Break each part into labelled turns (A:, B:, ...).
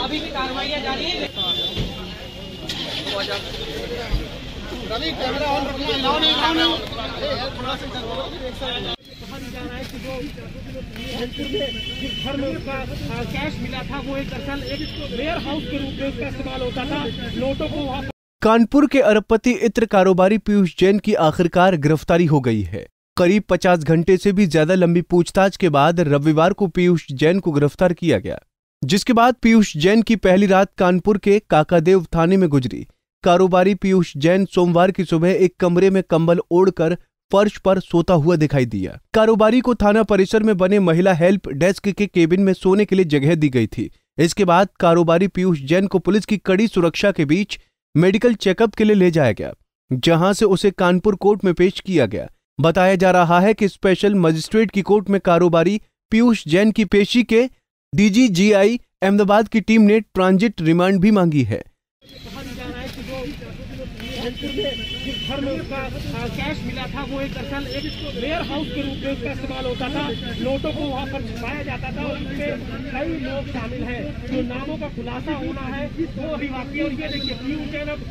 A: अभी भी कार्रवाइयाँ जारी है
B: घर में उसका कैश मिला था वो एक दरअसल एक वेयर हाउस के रूप में उसका इस्तेमाल होता था नोटों को वहाँ
C: कानपुर के अरबपति इत्र कारोबारी पीयूष जैन की आखिरकार गिरफ्तारी हो गई है। करीब 50 घंटे से भी ज़्यादा लंबी पूछताछ के बाद रविवार को पीयूष जैन को गिरफ़्तार किया गया, जिसके बाद पीयूष जैन की पहली रात कानपुर के काकादेव थाने में गुजरी। कारोबारी पीयूष जैन सोमवार की सुबह एक कमरे में कंबल ओढ़कर फर्श पर सोता हुआ दिखाई दिया। कारोबारी को थाना परिसर में बने महिला हेल्प डेस्क के केबिन में सोने के लिए जगह दी गई थी। इसके बाद कारोबारी पीयूष जैन को पुलिस की कड़ी सुरक्षा के बीच मेडिकल चेकअप के लिए ले जाया गया, जहाँ से उसे कानपुर कोर्ट में पेश किया गया। बताया जा रहा है कि स्पेशल मजिस्ट्रेट की कोर्ट में कारोबारी पीयूष जैन की पेशी के डीजीजीआई अहमदाबाद की टीम ने ट्रांजिट रिमांड भी मांगी है
B: कहा जा रहा है कि जो जौनपुर में जिस घर में उसका कैश मिला था, वो एक दरअसल एक वेयर हाउस के रूप में उसका इस्तेमाल होता था। नोटों को वहाँ पर छुपाया जाता था और इसमें कई लोग शामिल हैं। जो नामों का खुलासा होना है, वो अभी बाकी और ये देखिए पीयूष जैन अब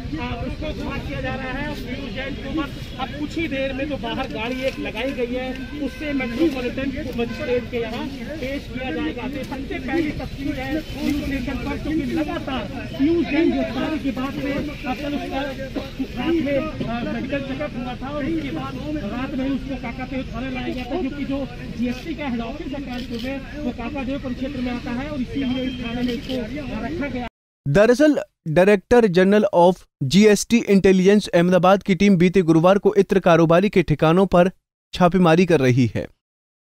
B: उसको सुना किया जा रहा है। पीयूष जैन को बस अब कुछ ही देर में तो बाहर गाड़ी एक लगाई गई है। उससे मेट्रोपॉलिटन मजिस्ट्रेट के यहाँ पेश किया जाएगा। तो सबसे पहली तस्वीर है न्यूज़ स्टेशन पर, क्योंकि लगातार पीयूष जैन गिरफ्तारी के बाद में उसका रात में मेडिकल चेकअप हुआ था और उसके बाद रात में उसको काकादेव थाने लाया गया था क्योंकि जो जीएसटी का हेड ऑफ़िस है कानपुर में वो काकादेव परिक्षेत्र में आता है और इसीलिए इस थाने में इसको रखा गया
C: दरअसल director general of GST intelligence Ahmedabad की टीम बीते गुरुवार को इत्र कारोबारी के ठिकानों पर छापेमारी कर रही है।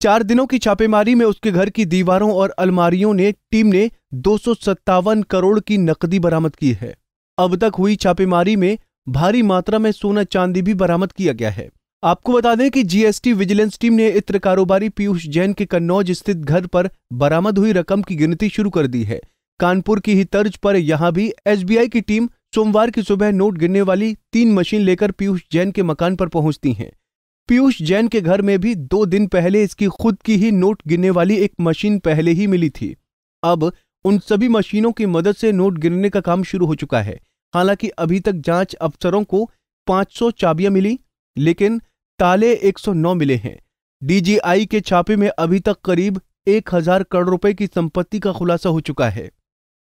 C: चार दिनों की छापेमारी में उसके घर की दीवारों और अलमारियों ने, टीम ने दो सौ सत्तावन करोड़ की नकदी बरामद की है। अब तक हुई छापेमारी में भारी मात्रा में सोना चांदी भी बरामद किया गया है। आपको बता दें कि जीएसटी विजिलेंस टीम ने इत्र कारोबारी पीयूष जैन के कन्नौज स्थित घर पर बरामद हुई रकम की गिनती शुरू कर दी है। कानपुर की ही तर्ज पर यहाँ भी एसबीआई की टीम सोमवार की सुबह नोट गिनने वाली तीन मशीन लेकर पीयूष जैन के मकान पर पहुँचती हैं। पीयूष जैन के घर में भी दो दिन पहले इसकी खुद की ही नोट गिनने वाली एक मशीन पहले ही मिली थी। अब उन सभी मशीनों की मदद से नोट गिनने का काम शुरू हो चुका है। हालाँकि अभी तक जाँच अफसरों को 500 चाबियाँ मिली, लेकिन ताले 109 मिले हैं। डीजीआई के छापे में अभी तक करीब 1000 करोड़ रुपए की संपत्ति का खुलासा हो चुका है।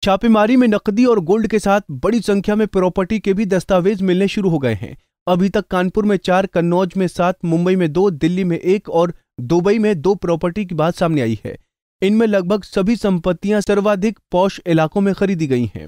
C: छापेमारी में नकदी और गोल्ड के साथ बड़ी संख्या में प्रॉपर्टी के भी दस्तावेज़ मिलने शुरू हो गए हैं। अभी तक कानपुर में चार, कन्नौज में सात, मुंबई में दो, दिल्ली में एक और दुबई में दो प्रॉपर्टी की बात सामने आई है। इनमें लगभग सभी संपत्तियाँ सर्वाधिक पौष इलाकों में खरीदी गई हैं।